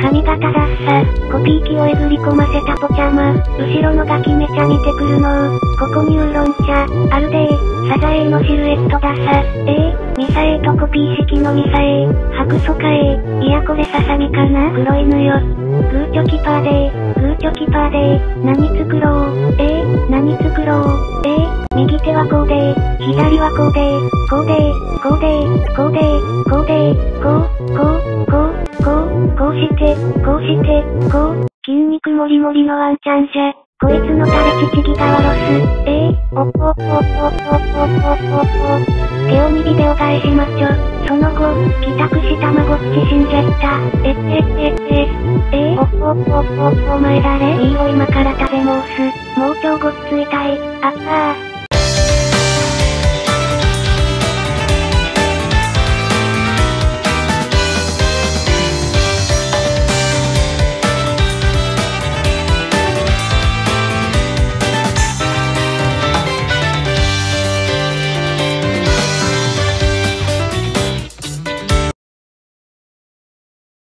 髪型ダッサ。コピー機をえぐり込ませたポチャマ。後ろのガキめちゃ似てくるのここにウーロン茶。あるでー。サザエのシルエットダサ。えー、ミサエとコピー式のミサエ。白素かえー。いやこれササミかな黒犬よ。グーチョキパーでー。グーチョキパーでー。何作ろうえー、何作ろう左はこうでー。こうでー。こうでー。こうでー。こうでー。こう、こう、こう、こう、こうして、こうして、こう、筋肉もりもりのワンちゃんじゃ。こいつのタレチチギガワロス。えー、おっおっおっおっおっおっおっおっお手を右でお返しまちょ。その後、帰宅したまごっち死んじゃった。えっえっえっええー、おっおっおっおっお前誰いいよ今から食べ申す。もう超ごっついたい。あったー。